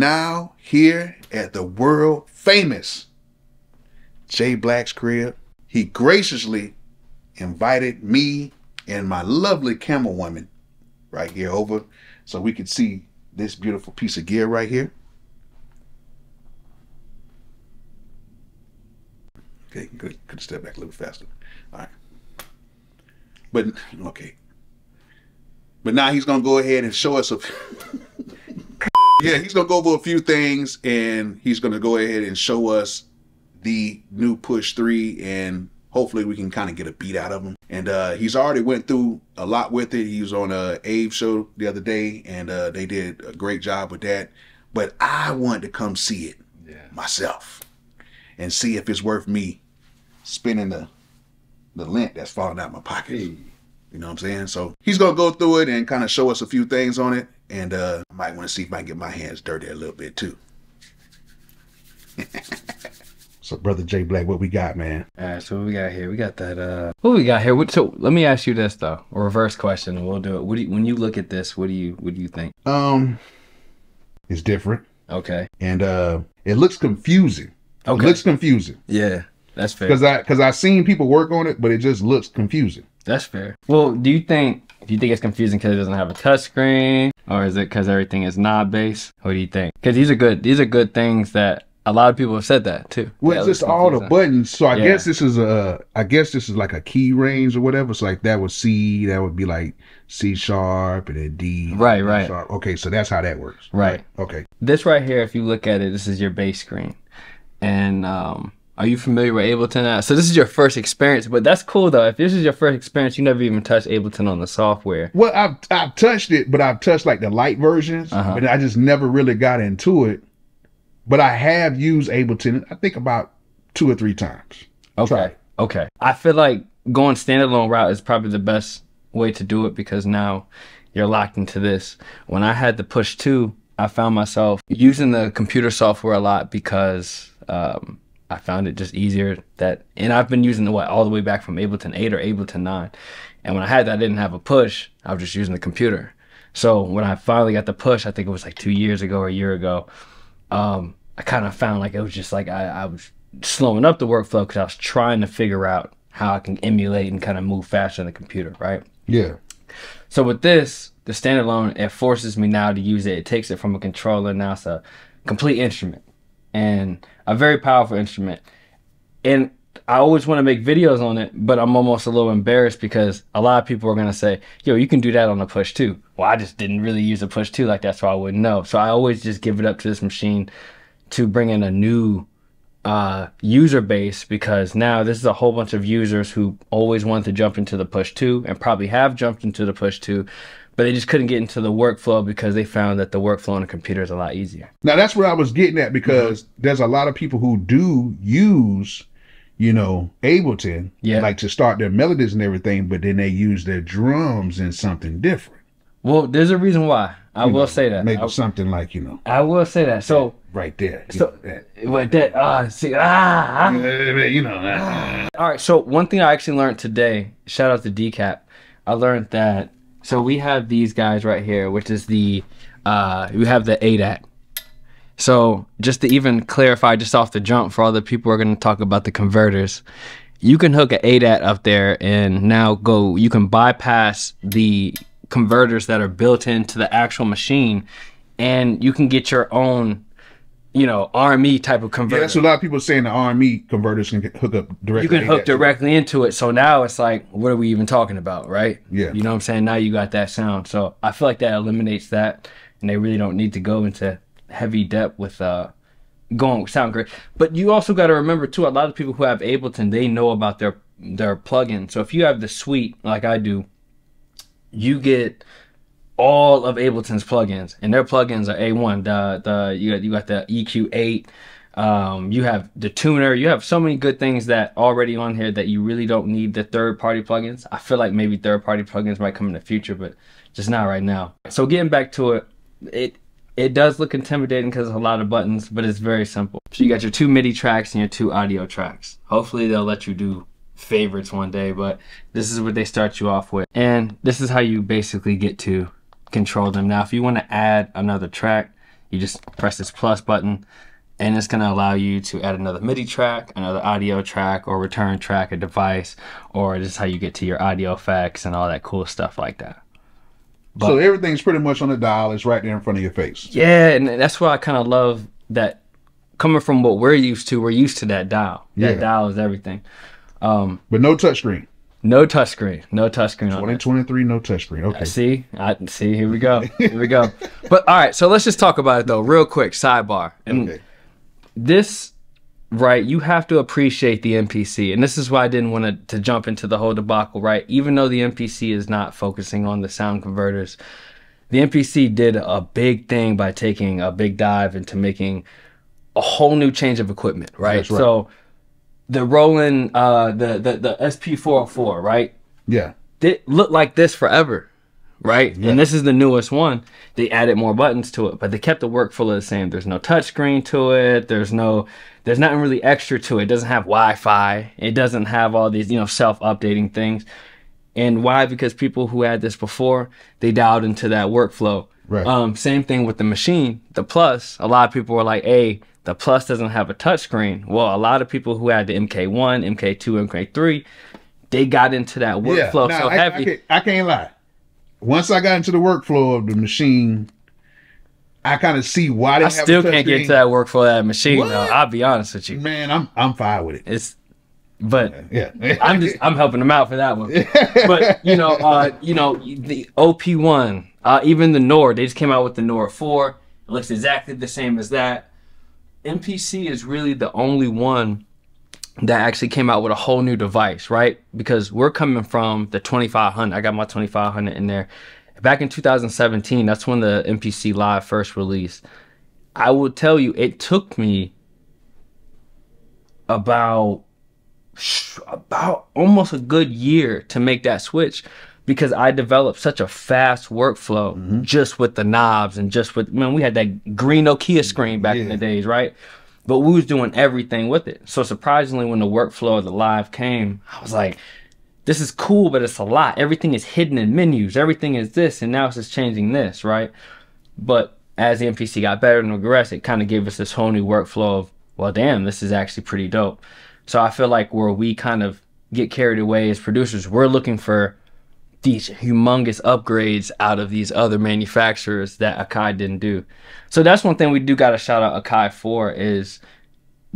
now here at the world famous J Black's crib. He graciously invited me and my lovely camel woman right here over so we could see this beautiful piece of gear right here. Okay, good. Could step back a little faster. All right. But okay. But now he's gonna go ahead and show us a Yeah, he's gonna go over a few things and he's gonna go ahead and show us the new push three and hopefully we can kind of get a beat out of him. And uh, he's already went through a lot with it. He was on a Abe show the other day, and uh, they did a great job with that. But I wanted to come see it yeah. myself and see if it's worth me spending the the lint that's falling out my pocket. Hey. You know what I'm saying? So he's gonna go through it and kind of show us a few things on it, and uh, I might want to see if I can get my hands dirty a little bit too. So, brother J Black, what we got, man? All right, so what we got here? We got that. uh What we got here? So, let me ask you this though, a reverse question, and we'll do it. What do you, when you look at this? What do you what do you think? Um, it's different. Okay. And uh, it looks confusing. Okay. It looks confusing. Yeah, that's fair. Because I because I seen people work on it, but it just looks confusing. That's fair. Well, do you think do you think it's confusing because it doesn't have a touchscreen, or is it because everything is knob based? What do you think? Because these are good. These are good things that a lot of people have said that too. Well, it's just all the buttons. So I yeah. guess this is a, I guess this is like a key range or whatever. So like that would C, that would be like C sharp and then D. Right, right. Sharp. Okay, so that's how that works. Right. right. Okay. This right here, if you look at it, this is your base screen, and um, are you familiar with Ableton? Now? So this is your first experience, but that's cool though. If this is your first experience, you never even touched Ableton on the software. Well, I've I've touched it, but I've touched like the light versions, uh-huh. but I just never really got into it but I have used Ableton, I think about two or three times. Okay. Okay. I feel like going standalone route is probably the best way to do it because now you're locked into this. When I had to push two, I found myself using the computer software a lot because um, I found it just easier that, and I've been using the what all the way back from Ableton 8 or Ableton 9. And when I had that, I didn't have a push. I was just using the computer. So when I finally got the push, I think it was like two years ago or a year ago, um, I kind of found like it was just like I, I was slowing up the workflow because I was trying to figure out how I can emulate and kind of move faster in the computer, right? Yeah. So with this, the standalone, it forces me now to use it. It takes it from a controller now it's a complete instrument and a very powerful instrument. And I always want to make videos on it, but I'm almost a little embarrassed because a lot of people are gonna say, "Yo, you can do that on the push too." Well, I just didn't really use a push two like that, so I wouldn't know. So I always just give it up to this machine to bring in a new uh, user base because now this is a whole bunch of users who always want to jump into the push two and probably have jumped into the push two, but they just couldn't get into the workflow because they found that the workflow on a computer is a lot easier. Now that's where I was getting at because mm-hmm. there's a lot of people who do use, you know, Ableton, yeah. like to start their melodies and everything, but then they use their drums in something different. Well, there's a reason why. I you will know, say that. Maybe I, something like, you know. I will say that. So right there. So what that ah uh, see ah, ah. you know. Ah. All right. So one thing I actually learned today. Shout out to Decap. I learned that. So we have these guys right here, which is the uh we have the ADAT. So just to even clarify, just off the jump, for all the people who are going to talk about the converters, you can hook an ADAT up there and now go. You can bypass the converters that are built into the actual machine, and you can get your own you know, RME type of converter. Yeah, that's what a lot of people saying the RME converters can hook up directly. You can hook directly into it. So now it's like, what are we even talking about, right? Yeah. You know what I'm saying? Now you got that sound. So I feel like that eliminates that, and they really don't need to go into heavy depth with uh going with sound great. But you also got to remember too, a lot of people who have Ableton, they know about their their plugin. So if you have the suite like I do, you get all of Ableton's plugins, and their plugins are A1. The the you got you got the EQ8. Um, you have the tuner. You have so many good things that already on here that you really don't need the third party plugins. I feel like maybe third party plugins might come in the future, but just not right now. So getting back to it, it it does look intimidating because a lot of buttons, but it's very simple. So you got your two MIDI tracks and your two audio tracks. Hopefully they'll let you do favorites one day, but this is what they start you off with. And this is how you basically get to control them. Now, if you want to add another track, you just press this plus button and it's going to allow you to add another MIDI track, another audio track, or return track a device, or this is how you get to your audio effects and all that cool stuff like that. But, so everything's pretty much on the dial. It's right there in front of your face. Yeah, and that's why I kind of love that. Coming from what we're used to, we're used to that dial. That yeah. dial is everything. Um, but no touchscreen. No touchscreen. No touchscreen. Twenty twenty three. No touchscreen. Okay. see, I see. Here we go. Here we go. but all right. So let's just talk about it though, real quick. Sidebar. And okay this right you have to appreciate the mpc and this is why i didn't want to, to jump into the whole debacle right even though the mpc is not focusing on the sound converters the mpc did a big thing by taking a big dive into making a whole new change of equipment right, right. so the roland uh the the, the sp404 right yeah it looked like this forever right? Yeah. And this is the newest one. They added more buttons to it, but they kept the workflow the same. There's no touchscreen to it. There's no, there's nothing really extra to it. It doesn't have Wi-Fi. It doesn't have all these, you know, self-updating things. And why? Because people who had this before, they dialed into that workflow. Right. Um, same thing with the Maschine, the Plus. A lot of people were like, "Hey, the Plus doesn't have a touchscreen." Well, a lot of people who had the MK1, MK2, MK3, they got into that workflow yeah. so I, heavy. I, can't, I can't lie once I got into the workflow of the Maschine, I kind of see why they I still can't get to that workflow of that Maschine what? though. I'll be honest with you. Man, I'm I'm fine with it. It's but yeah, I'm just I'm helping them out for that one. but you know, uh, you know, the OP one, uh, even the Nord, they just came out with the Nord four. It looks exactly the same as that. MPC is really the only one that actually came out with a whole new device, right? Because we're coming from the 2500. I got my 2500 in there. Back in 2017, that's when the MPC Live first released. I will tell you, it took me about about almost a good year to make that switch because I developed such a fast workflow mm-hmm. just with the knobs and just with man, we had that green Nokia screen back yeah. in the days, right? but we was doing everything with it. So surprisingly, when the workflow of the live came, I was like, this is cool, but it's a lot. Everything is hidden in menus. Everything is this, and now it's just changing this, right? But as the MPC got better and progressed, it kind of gave us this whole new workflow of, well, damn, this is actually pretty dope. So I feel like where we kind of get carried away as producers, we're looking for these humongous upgrades out of these other manufacturers that Akai didn't do. So that's one thing we do got to shout out Akai for is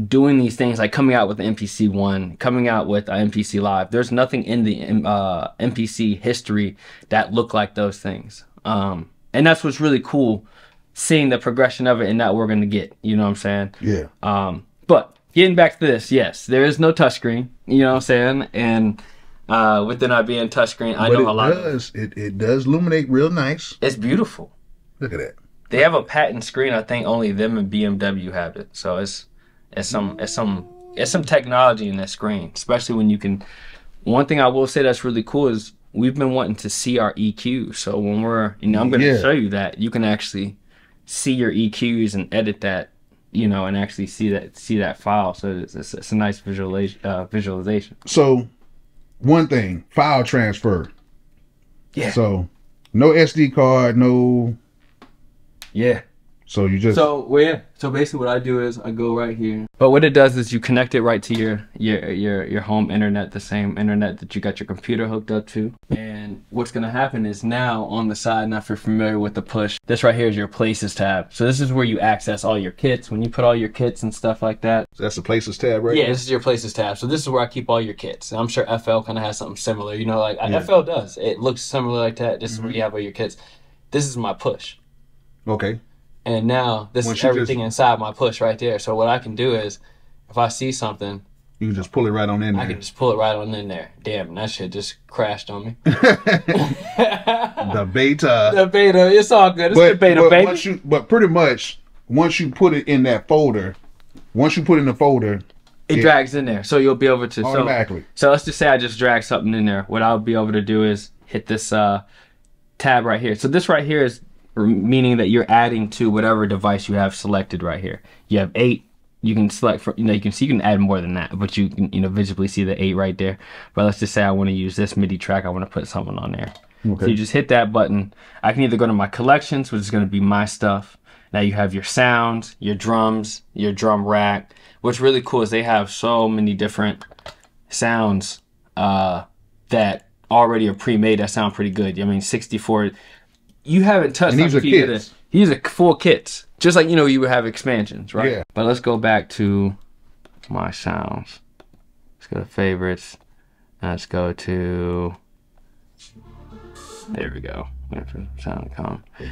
doing these things like coming out with the MPC one, coming out with an MPC live. There's nothing in the uh, MPC history that look like those things. Um, and that's what's really cool, seeing the progression of it and that we're gonna get. You know what I'm saying? Yeah. Um, but getting back to this, yes, there is no touchscreen. You know what I'm saying? And uh, with it not being touchscreen. I but know a lot. Does, it it does illuminate real nice. It's beautiful. Look at that. They have a patent screen. I think only them and BMW have it. So it's it's some it's some it's some technology in that screen, especially when you can. One thing I will say that's really cool is we've been wanting to see our EQ. So when we're, you know, I'm going to yeah. show you that you can actually see your EQs and edit that, you know, and actually see that see that file. So it's, it's, it's a nice visualization. Uh, visualization. So one thing, file transfer. Yeah. So no SD card, no. Yeah. So you just so well yeah. So basically, what I do is I go right here. But what it does is you connect it right to your your your your home internet, the same internet that you got your computer hooked up to. And what's gonna happen is now on the side, now if you're familiar with the push, this right here is your Places tab. So this is where you access all your kits. When you put all your kits and stuff like that. So that's the Places tab, right? Yeah, this is your Places tab. So this is where I keep all your kits. And I'm sure FL kind of has something similar. You know, like yeah. FL does. It looks similar like that. This mm-hmm. is where mm-hmm. you have all your kits. This is my push. Okay. And now this Once is everything just, inside my push right there. So what I can do is, if I see something, you can just pull it right on in there. I can just pull it right on in there. Damn, that shit just crashed on me. the beta. The beta. It's all good. It's but, the beta, but baby. You, but pretty much, once you put it in that folder, once you put it in the folder, it, it drags in there. So you'll be able to automatically. So, so let's just say I just drag something in there. What I'll be able to do is hit this uh, tab right here. So this right here is meaning that you're adding to whatever device you have selected right here. You have eight. You can select for you know you can see you can add more than that, but you can you know visibly see the eight right there. But let's just say I want to use this MIDI track. I want to put something on there. So you just hit that button. I can either go to my collections, which is going to be my stuff. Now you have your sounds, your drums, your drum rack. What's really cool is they have so many different sounds uh, that already are pre-made that sound pretty good. I mean, 64. You haven't touched. And these are the- These are full kits, just like you know you would have expansions, right? Yeah. But let's go back to my sounds. Let's go to favorites. Let's go to. There we go. Sound come. So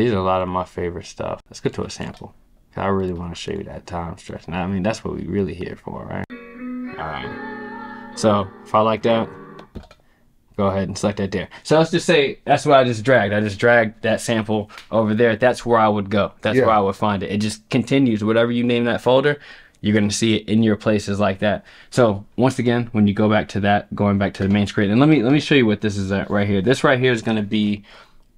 these are a lot of my favorite stuff. Let's go to a sample. I really want to show you that time stretch. Now, I mean, that's what we really here for, right? All right. So if I like that, go ahead and select that there. So let's just say that's what I just dragged. I just dragged that sample over there. That's where I would go. That's Yeah. where I would find it. It just continues. Whatever you name that folder, you're going to see it in your places like that. So once again, when you go back to that, going back to the main screen, and let me let me show you what this is at right here. This right here is going to be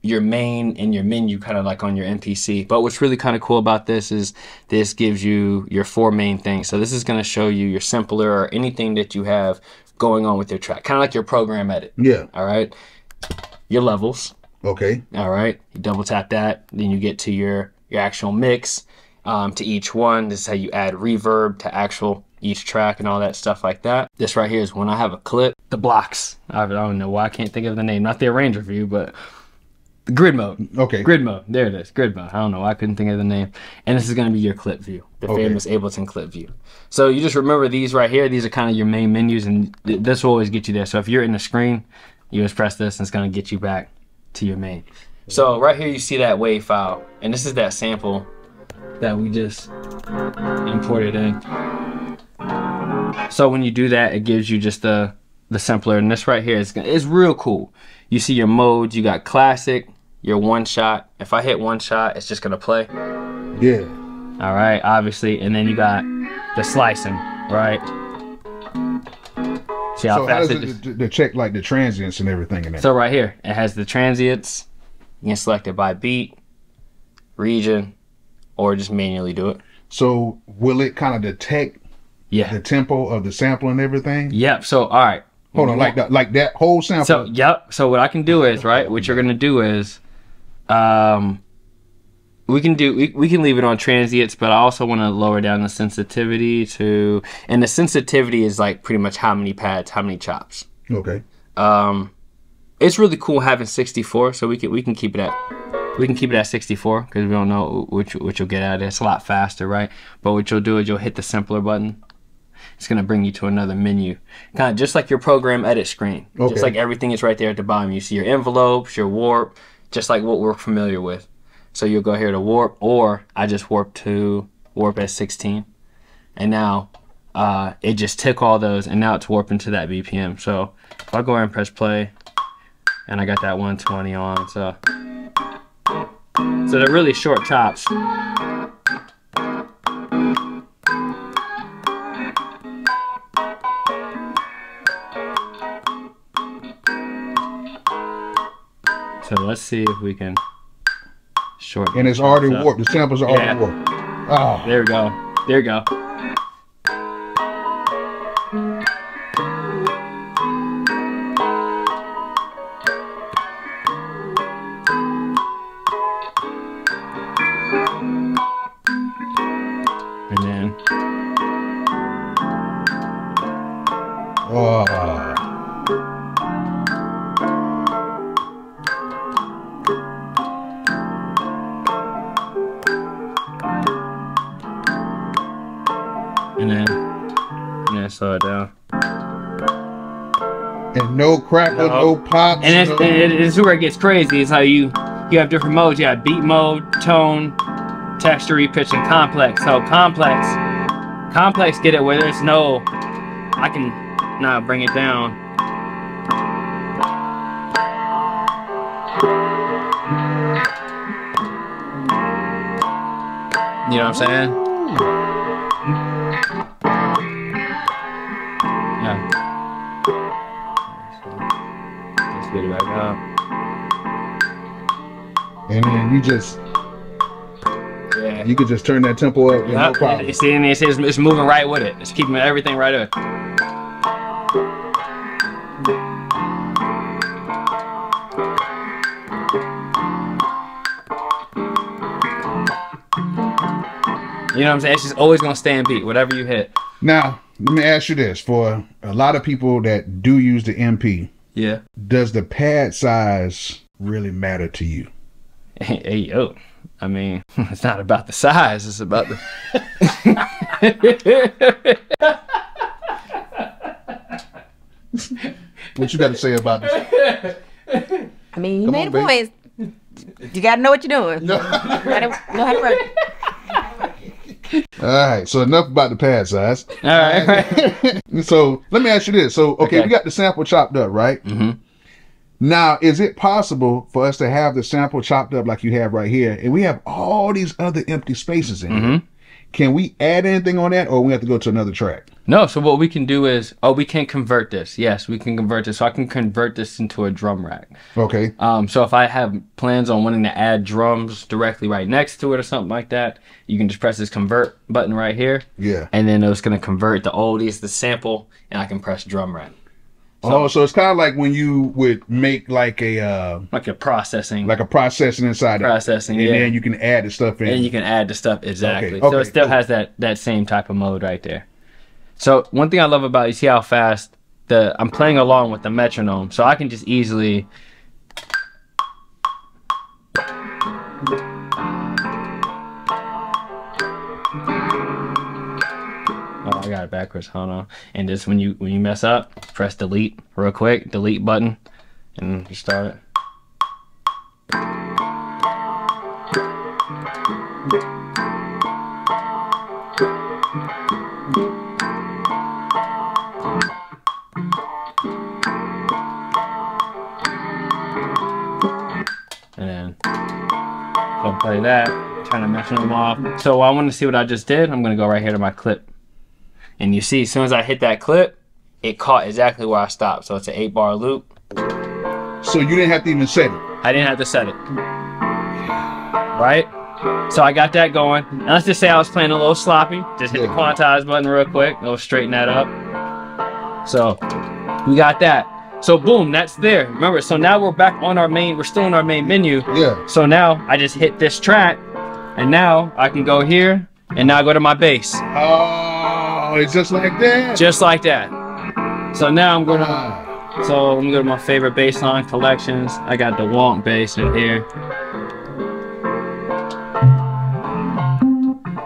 your main and your menu kind of like on your MPC. But what's really kind of cool about this is this gives you your four main things. So this is going to show you your simpler or anything that you have going on with your track, kind of like your program edit. Yeah. All right. Your levels. Okay. All right. You double tap that, then you get to your your actual mix um, to each one. This is how you add reverb to actual each track and all that stuff like that. This right here is when I have a clip. The blocks. I don't know why I can't think of the name. Not the arranger view, but the grid mode. Okay. Grid mode. There it is. Grid mode. I don't know. why I couldn't think of the name. And this is going to be your clip view, the Okay. famous Ableton clip view. So you just remember these right here. These are kind of your main menus, and th- this will always get you there. So if you're in the screen, you just press this, and it's going to get you back to your main. So right here, you see that wave file, and this is that sample that we just imported in. So when you do that, it gives you just the the simpler. And this right here is it's real cool. You see your modes. You got classic, your one shot. If I hit one shot, it's just gonna play. Yeah. All right, obviously, and then you got the slicing, right? See how So how does it it just. to, to check like the transients and everything in there? So right here, it has the transients. You can select it by beat, region, or just manually do it. So will it kind of detect Yeah. the tempo of the sample and everything? Yep. So all right. Hold on, like that, like that whole sample. So yep. So what I can do is right. What you're gonna do is, um, we can do we, we can leave it on transients, but I also want to lower down the sensitivity to, and the sensitivity is like pretty much how many pads, how many chops. okay. Um, it's really cool having 64, so we can we can keep it at we can keep it at 64 because we don't know which which you'll get out of it. It's a lot faster, right? But what you'll do is you'll hit the simpler button. It's gonna bring you to another menu, kind of just like your program edit screen. Okay. Just like everything is right there at the bottom. You see your envelopes, your warp, just like what we're familiar with. So you'll go here to warp, or I just warp to warp at 16, and now uh, it just took all those, and now it's warping to that BPM. So if I go ahead and press play, and I got that 120 on, so so they're really short chops. So let's see if we can shorten. And it's already chops warped. The samples are Yeah. already warped. Ah, There we go. There we go. And then and then slow it down. And no crackle, No. no, pops. And it's, no- where it gets crazy. Is how you you have different modes. You have beat mode, tone, texture, pitch, and complex. So complex, complex, get it where there's no. I can now bring it down. You know what I'm saying? you just yeah. you could just turn that tempo up. Yep. No problem. It's, in, it's, it's, it's moving right with it. It's keeping everything right up. You know what I'm saying? It's just always gonna stay in beat, whatever you hit. Now, let me ask you this: for a lot of people that do use the MP, yeah, does the pad size really matter to you? Hey, hey, yo. I mean, it's not about the size, it's about the What you got to say about this? I mean, you Come made on, a babe. point. You gotta know what you're doing. gotta know how to work. All right, so enough about the pad size. All right. so let me ask you this: so okay, Okay. we got the sample chopped up, right? Mhm. Now, is it possible for us to have the sample chopped up like you have right here, and we have all these other empty spaces in here? Can we add anything on that, or we have to go to another track? No, so what we can do is, oh, we can convert this. Yes, we can convert this. So I can convert this into a drum rack. Okay. Um, so if I have plans on wanting to add drums directly right next to it or something like that, you can just press this convert button right here, Yeah. and then it's gonna convert the oldies, the sample, and I can press drum rack. Oh, so it's kind of like when you would make like a uh, Like a processing, like a processing inside it, processing, and yeah. then you can add the stuff in. and you can add the stuff exactly. Okay, so it still cool. has that that same type of mode right there. So one thing I love about you see how fast the I'm playing along with the metronome, so I can just easily. Backwards. Hold on. And just when you when you mess up, press delete real quick, delete button, and you start it. and then I'll play that, trying to metronome off. So I want to see what I just did. I'm gonna go right here to my clip, and you see, as soon as I hit that clip, it caught exactly where I stopped. So it's an eight bar loop. so you didn't have to even set it. I didn't have to set it, right? So I got that going. And let's just say I was playing a little sloppy. Just hit the quantize button real quick. Go straighten that up. So we got that. So boom, that's there. Remember, so now we're back on our main, we're still in our main menu. Yeah. So now I just hit this track, and now I can go here, and now I go to my bass, ah. Oh, it's just like that. just like that. So now I'm gonna, so I'm gonna go to my favorite bass line collections. I got the Wonk bass in here.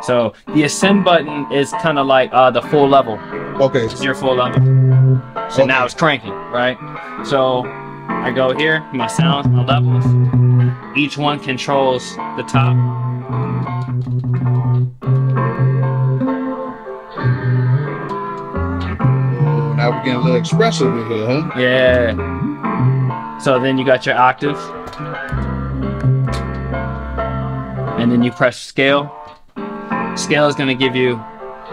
So the ascend button is kind of like uh, the full level. Okay. Your full level. So now it's cranking, right? So I go here, my sounds, my levels. Each one controls the top. Now we're getting a little expressive in here, huh? Yeah. So then you got your octave. And then you press scale. Scale is going to give you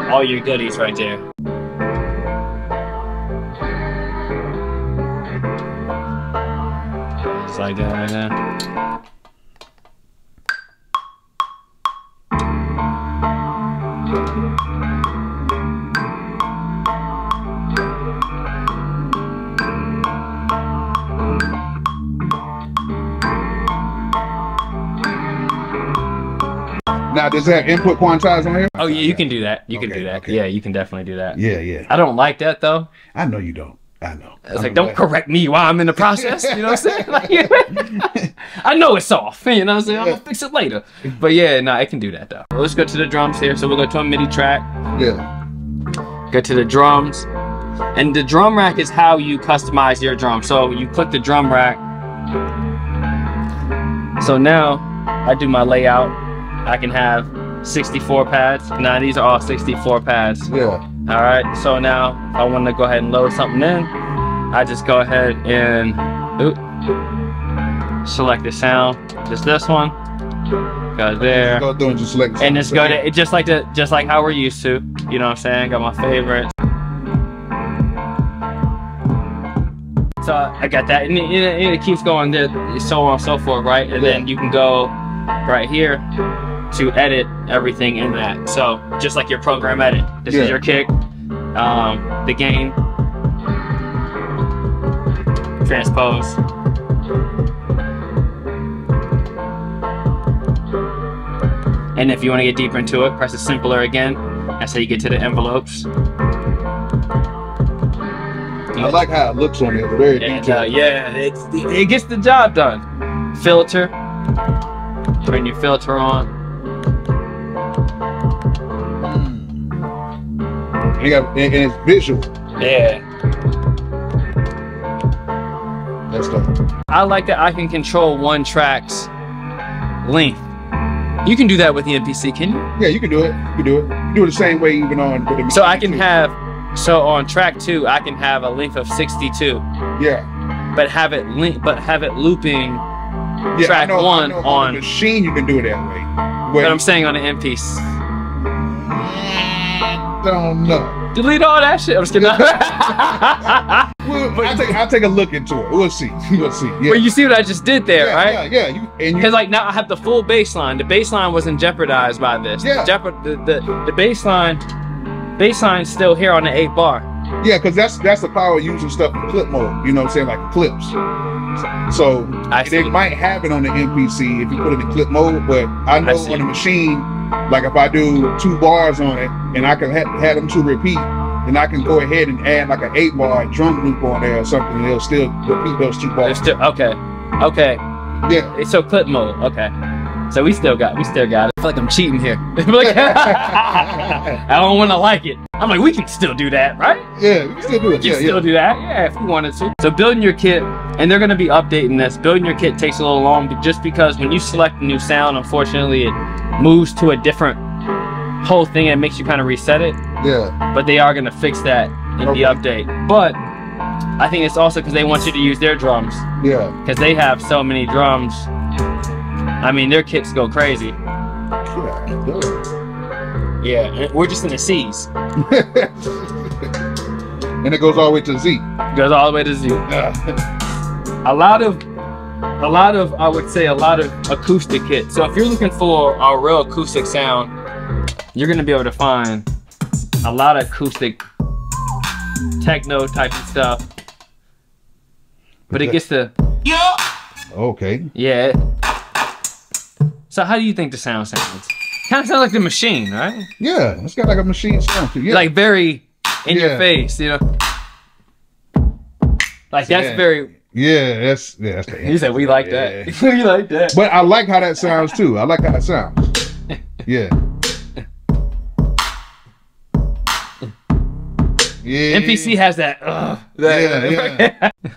all your goodies right there. Just like that right there. Now, does it have input quantize on here? Oh, yeah, you can do that. You can do that. okay. Yeah, you can definitely do that. Yeah, yeah. I don't like that though. I know you don't. I know. It's like, don't correct me while I'm in the process. You know what I'm saying? Like, I know it's off. You know what I'm saying? I'm gonna fix it later. But yeah, no, I can do that though. Well, let's go to the drums here. So we'll go to a MIDI track. Yeah. Go to the drums, and the drum rack is how you customize your drum. So you click the drum rack. So now I do my layout. I can have 64 pads. Now these are all 64 pads. Yeah. All right, so now I want to go ahead and load something in, I just go ahead and oop, select the sound, just this one, go there, Go just select. and just go to just like the just like how we're used to. You know what I'm saying? Got my favorites. So I got that, and it, it, it keeps going there, so on and so forth, right? And then you can go right here to edit everything in that. So just like your program edit, this Yeah. is your kick, um, the gain, transpose. And if you want to get deeper into it, press the simpler again. That's how you get to the envelopes. I like how it looks on it. It's very And, detailed. uh, yeah, it's, it gets the job done. Filter. Turn your filter on. And, you got, and, and it's visual. Yeah. That's dope. I like that I can control one track's length. You can do that with the MPC, can you? Yeah, you can do it. You can do it. You do it the same way even on. With the So I can too. have, so on track two, I can have a length of 62, Yeah. but have it link, but have it looping. yeah Track know, one on- the Maschine. You can do it that way. But But I'm saying on the MPC. I don't know. Delete all that shit. I'm just kidding. Well, I'll take, I'll take a look into it. We'll see. We'll see. Yeah. But you see what I just did there, yeah, right? Yeah, yeah. You, and you, Because like now I have the full bass line. The bass line wasn't jeopardized by this. Yeah. The, jeopard- the, the, the bass line, baseline's still here on the eight bar. Yeah, because that's that's the power of using stuff in clip mode. You know what I'm saying? Like clips. So I they might have it on the MPC if you put it in clip mode, but I know see. on the Maschine, like if I do two bars on it and I can ha- have them to repeat, then I can go ahead and add like an eight bar drum loop on there or something, and it'll still repeat those two bars. still okay. Okay. Yeah. It's so clip mode. Okay. So we still got we still got it. I feel like I'm cheating here. I don't want to like it. I'm like we can still do that, right? Yeah, we can still do We it. can Yeah, still yeah. do that. Yeah, if we wanted to. So building your kit, and they're gonna be updating this. Building your kit takes a little long, but just because when you select a new sound, unfortunately, it moves to a different whole thing and makes you kind of reset it. Yeah. But they are gonna fix that in Okay. the update. But I think it's also because they want you to use their drums Yeah. because they have so many drums. I mean, their kits go crazy. Yeah. Yeah, we're just in the C's. and it goes all the way to Z. Goes all the way to Z. Yeah. a lot of a lot of i would say a lot of acoustic kit so if you're looking for a real acoustic sound you're going to be able to find a lot of acoustic techno type of stuff but it gets to Okay. yeah so how do you think the sound sounds kind of sounds like the Maschine right Yeah, it's got like a machine sound too. Yeah. like very in your face you know like that's Yeah. very yeah, that's yeah, that's the he said we like that we like that But I like how that sounds too. I like how that sounds. Yeah. Yeah. MPC has that. Uh, that Yeah, oh,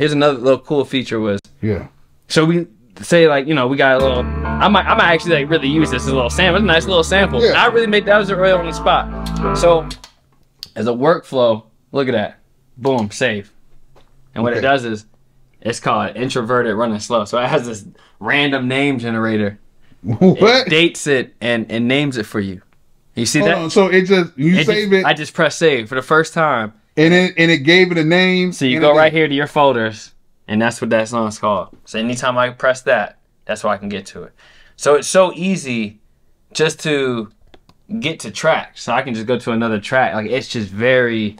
here's another little cool feature was Yeah. so we say like you know we got a little. I might I might actually like really use this as a little sample. It's a nice little sample. Yeah. I really made that was early on the spot. So as a workflow, look at that. Boom, save. And what it does is it's called introverted running slow. So it has this random name generator. It What? dates it and, and names it for you. You see Hold that? on, so it just you It save just- it I just press save for the first time. And it and it gave it a name. So you go right here to your folders, and that's what that song's called. So anytime I press that, that's where I can get to it. So it's so easy just to get to tracks. So I can just go to another track. Like it's just very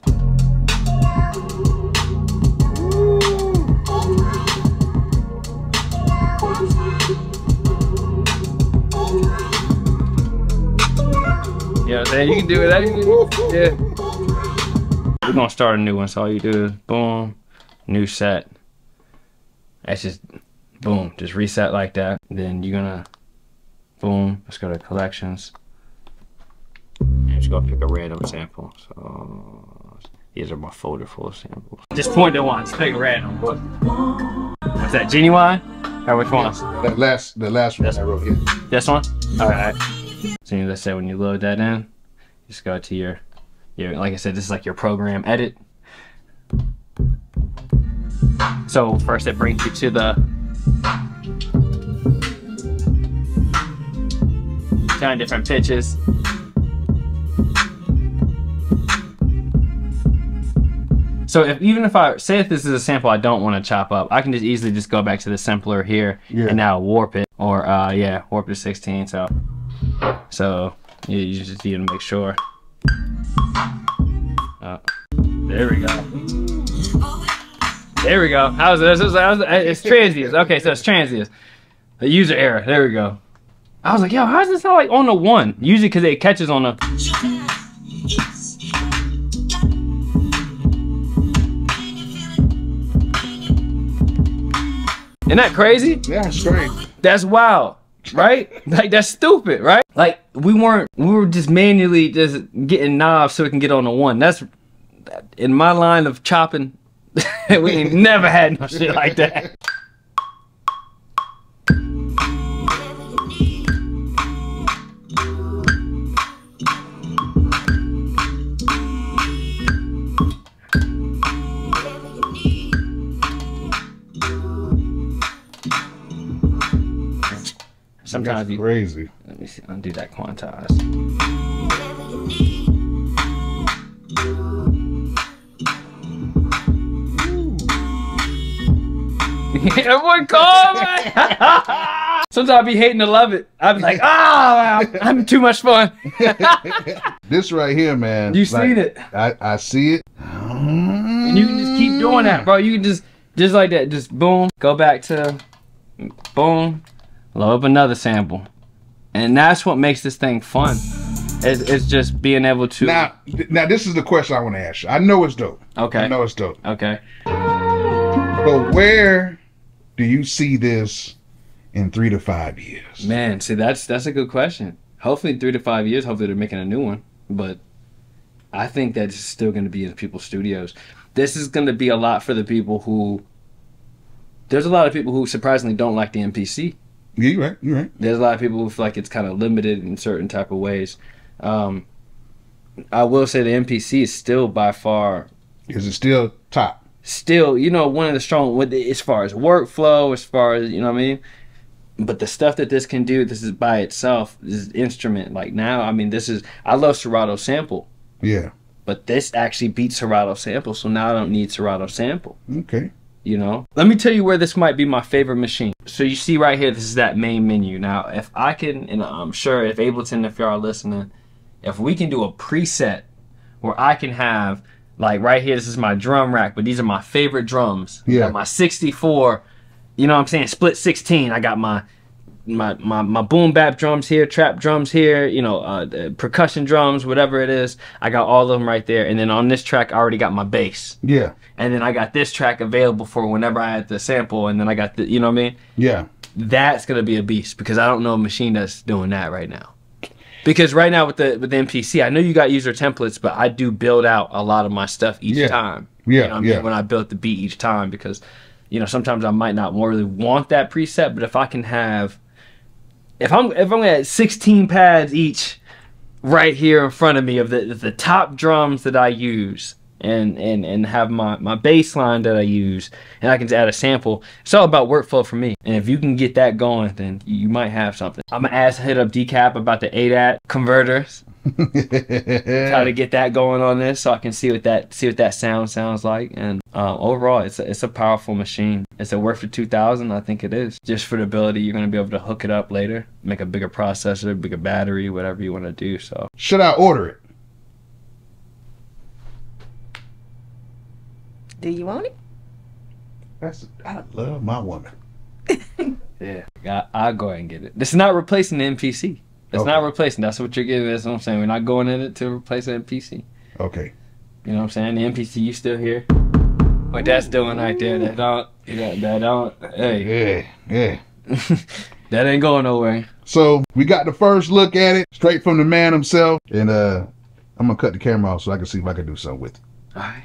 You know what You can do it. Yeah. We're gonna start a new one. So all you do is boom, new set. That's just boom, just reset like that. Then you're gonna boom. Let's go to collections. And just go pick a random sample. So these are my folder full of samples. Just point to one. Just pick a random. What's that? Genuine? Or which one? That last the last one I wrote here. This one? Alright. So let's say when you load that in, just go to your, your like I said, this is like your program edit. So first it brings you to the ten different pitches. So if even if I say if this is a sample I don't want to chop up, I can just easily just go back to the simpler here Yeah. and now warp it or uh yeah warp to 16. So so you, you just need to make sure. There we go. There we go. How's it? It's, it's transients. Okay, so it's transients. The user error. There we go. I was like, yo, how does this sound like on the one? Usually because it catches on the. Isn't that crazy? Yeah, straight. That's wild, right? like that's stupid, right? Like we weren't, we were just manually just getting knobs so we can get on the one. That's in my line of chopping. we ain't never had no shit like that. Sometimes That's you crazy. let me see, undo that quantize. Everyone call me. Sometimes I be hating to love it. I be like, ah, I'm too much fun. This right here, man. You like, seen it. I, I see it. And you can just keep doing that, bro. You can just just like that, just boom, go back to boom, load up another sample. And that's what makes this thing fun. It's, it's just being able to Now, now this is the question I want to ask you. I know it's dope. Okay. I know it's dope. Okay. But where do you see this in three to five years? Man, see that's that's a good question. Hopefully in three to five years, hopefully they're making a new one. But I think that's still gonna be in people's studios. This is gonna be a lot for the people who there's a lot of people who surprisingly don't like the MPC. Yeah, you're right. You're right. there's a lot of people who feel like it's kind of limited in certain type of ways. Um, I will say the MPC is still by far, Is it still top? Still you know one of the strong with as far as workflow, as far as you know what I mean. But the stuff that this can do, this is by itself. This is instrument like now. I mean, this is I love Serato sample, Yeah. but this actually beats Serato sample. So now I don't need Serato sample. Okay. you know let me tell you where this might be my favorite machine so you see right here this is that main menu now if i can and i'm sure if ableton if y'all are listening if we can do a preset where i can have like right here this is my drum rack but these are my favorite drums Yeah. my 64 you know what i'm saying split 16 i got my my, my, my boom bap drums here, trap drums here, you know, uh, percussion drums, whatever it is. I got all of them right there. And then on this track, I already got my bass Yeah. and then I got this track available for whenever I had the sample, and then I got the, you know what I mean? Yeah. That's gonna be a beast because I don't know a machine that's doing that right now. Because right now with the with the MPC, I know you got user templates, but I do build out a lot of my stuff each Yeah. time. Yeah, you know what I mean? yeah. When I built the beat each time, because you know sometimes I might not really want that preset, but if I can have, if I'm if I'm at 16 pads each, right here in front of me of the the top drums that I use and and and have my my bass line that I use and I can add a sample. It's all about workflow for me. And if you can get that going, then you might have something. I'm gonna ask hit up Decap about the ADAT converters. Try to get that going on this so I can see what that see what that sound sounds like. And uh, overall, it's a, it's a powerful machine. Is it worth the 2000? I think it is. Just for the ability, you're gonna be able to hook it up later, make a bigger processor, bigger battery, whatever you want to do. So Should I order it? Do you want it? That's I love my woman. yeah, I, I'll go ahead and get it. This is not replacing the MPC. It's not replacing. That's what you're getting. That's what I'm saying. We're not going in it to replace the MPC. Okay. You know what I'm saying? The MPC, you still here? What that's doing right there, that don't, that, that don't, hey, Yeah. Yeah. that ain't going nowhere. So we got the first look at it straight from the man himself, and uh, I'm gonna cut the camera off so I can see if I can do something with it. All right.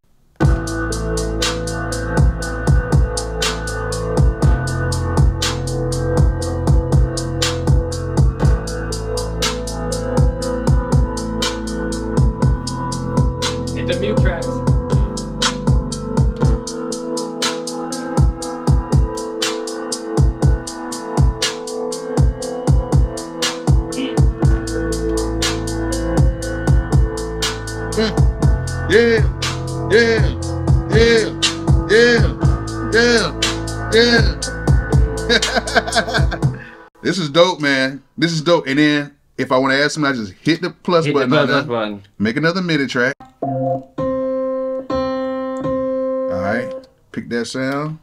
want to add something, I just hit the plus hit button. The plus, plus button. Make another MIDI track. All right, pick that sound.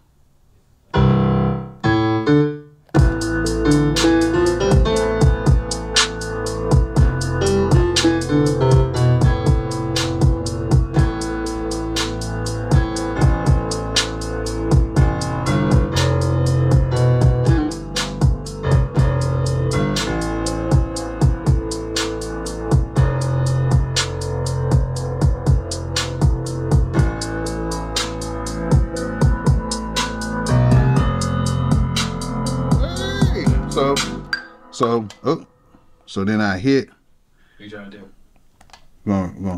So, oh, so then I hit. What you trying to do? Going, going.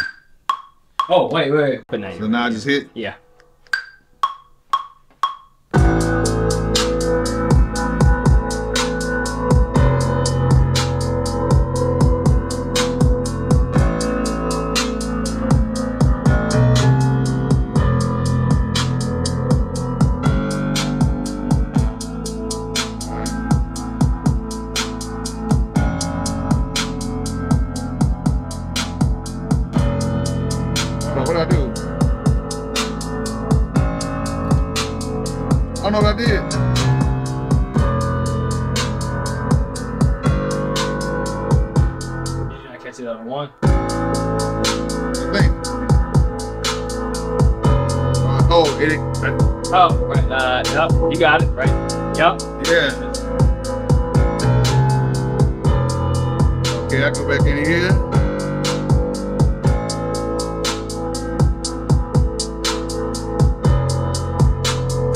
Oh wait, wait, wait. But now So now I just hit. yeah.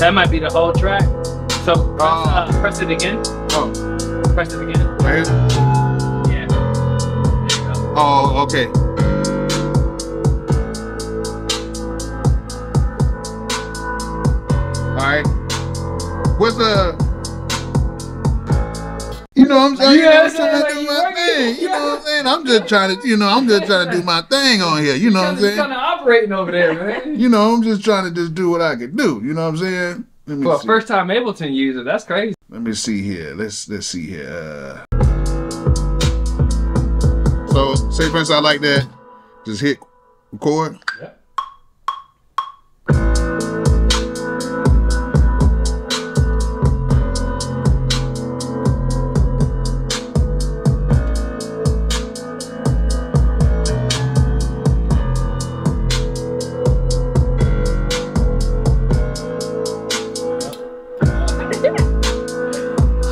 That might be the whole track. So press, Ah. uh, press it again. Oh, Press it again. right here. Yeah. There you go. Oh, okay. All right. What's the? You know what I'm saying? Yeah, I'm trying yeah, to do you my working. Thing. You know what I'm saying? I'm just trying to, you know, I'm just trying to do my thing on here. You know what I'm saying? Kind of operating over there, man. You know, I'm just trying to just do what I can do. You know what I'm saying? Let me a see. first time Ableton user, that's crazy. Let me see here. Let's let's see here. Uh, so, say for instance, I like that. Just hit record. Yep.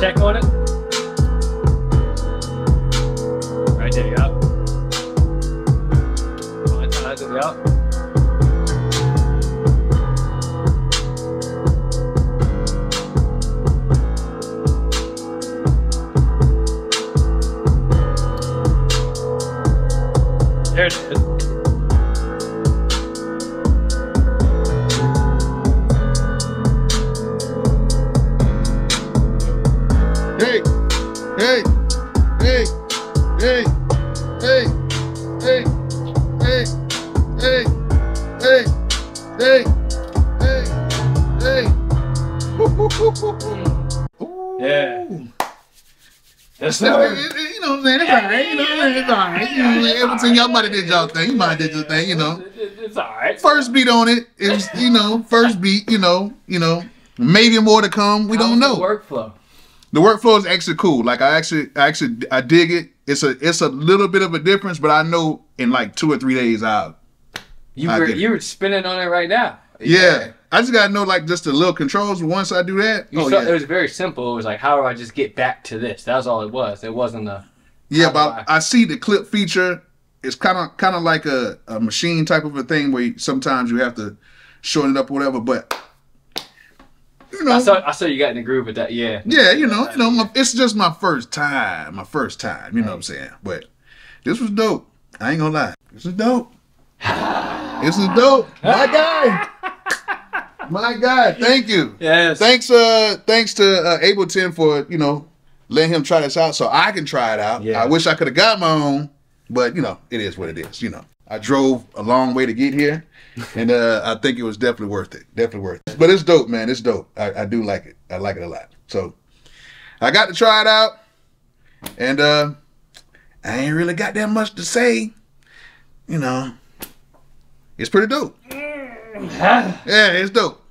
Check on it. Right there, you it, yep. There it is. Everything y'all might have did y'all thing. You might have did your thing. You know, It's alright. first beat on it it is you know first beat. You know, you know, maybe more to come. We don't know. workflow. The workflow is actually cool. Like I actually, I actually, I dig it. It's a, it's a little bit of a difference, but I know in like two or three days out. You were you were spinning on it right now. Yeah. I just gotta know like just the little controls. Once I do that, You oh saw, yeah, It was very simple. It was like, how do I just get back to this? That was all it was. It wasn't a. yeah. But I see the clip feature. It's kind of, kind of like a, a Maschine type of a thing where you, sometimes you have to shorten it up or whatever. But you know, I saw I saw you got in the groove with that. Yeah. yeah, you know, you know, my, it's just my first time, my first time. You know what I'm saying? But this was dope. I ain't gonna lie, this is dope. This is dope. My guy, my guy. Thank you. Yes. Thanks, uh, thanks to uh, Ableton for you know letting him try this out so I can try it out. Yeah. I wish I could have got my own, but you know it is what it is. You know, I drove a long way to get here, and uh, I think it was definitely worth it. Definitely worth it. But it's dope, man. It's dope. I, I do like it. I like it a lot. So I got to try it out, and uh, I ain't really got that much to say. You know, it's pretty dope. Yeah, it's dope.